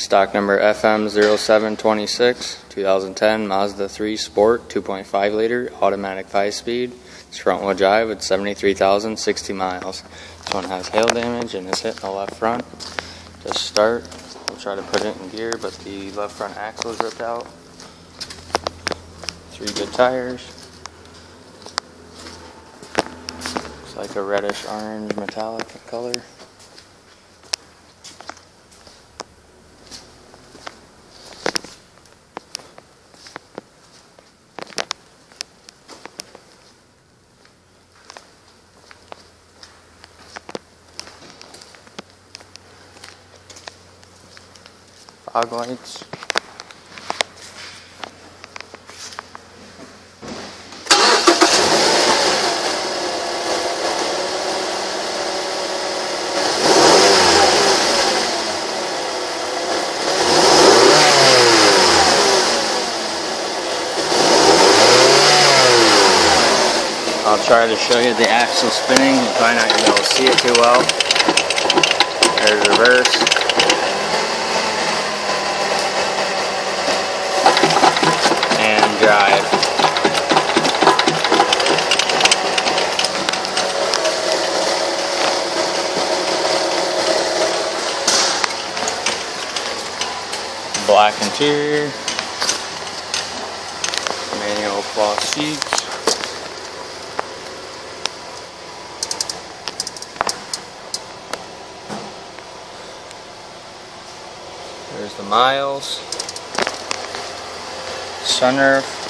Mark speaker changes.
Speaker 1: Stock number FM0726, 2010 Mazda 3 Sport 2.5 liter automatic 5 speed. It's front wheel drive with 73,060 miles. This one has hail damage and is hit in the left front. Just start, we'll try to put it in gear, but the left front axle is ripped out. Three good tires. Looks like a reddish orange metallic color. Fog lights. I'll try to show you the axle spinning. You're probably not be able to see it too well. There's reverse. And drive. Black interior. Manual cloth seats. There's the miles. Sunroof.